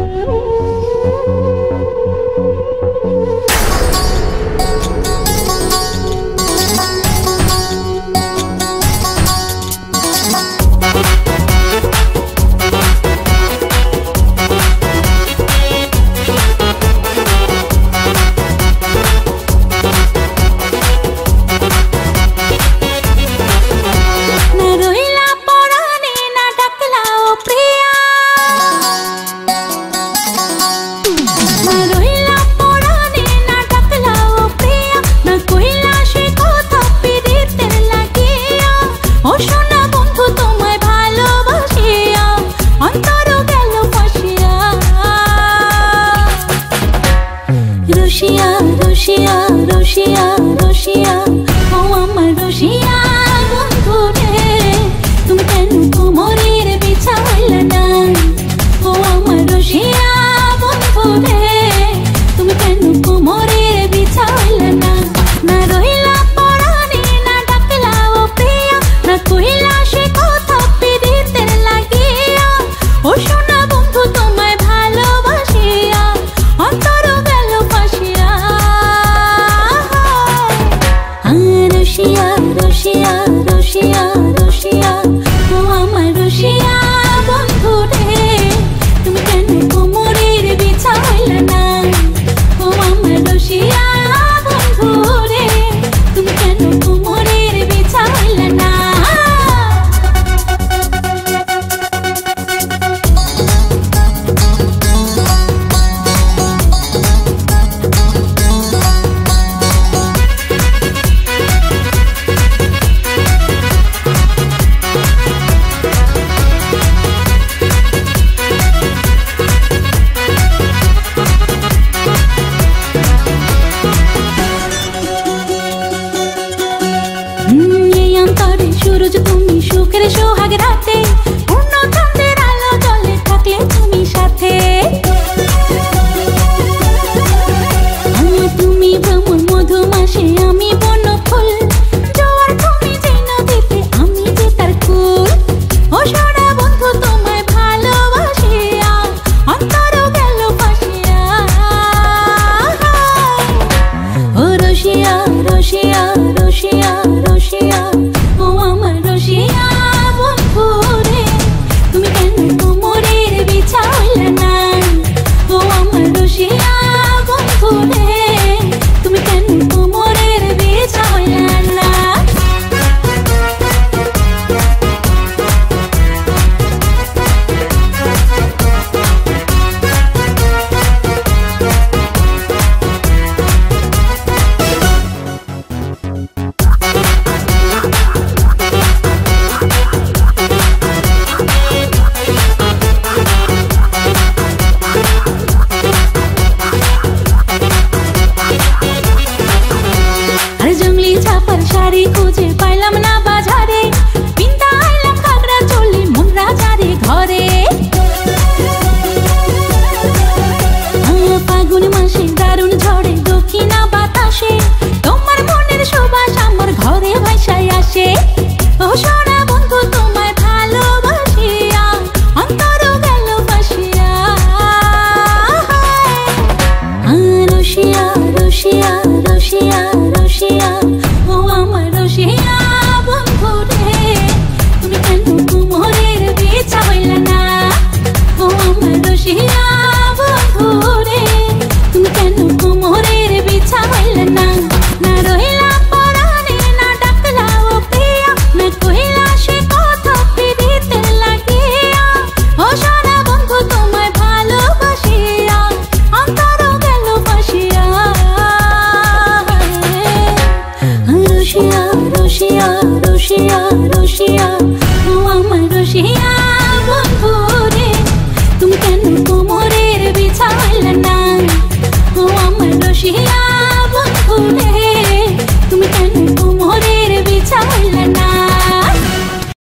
Ooh. রসিয়া রসিয়া রসিয়া রসিয়া ও আমার রসিয়া বন্ধু রে, তুমি কেন কোমরের বিছা হইল না ও আমার রসিয়া বন্ধু রে। 就 surgir শাড়ি খুঁজে পাইলাম না বাজারে। পিন্তা আইলাম কাকড়া ঘরে। ফাগুন মাসে দারুণ ঝড়ে, দক্ষিণা বাতাসে। তোমার মনের সুবাস আমার ঘরে ভাইসায় আসে। ও সোনা বন্ধু, তোমায় ভালোবাসিয়া অন্তর গেল Basia রসিয়া রসিয়া রসিয়া। Russia, Russia, Muhammad Russia.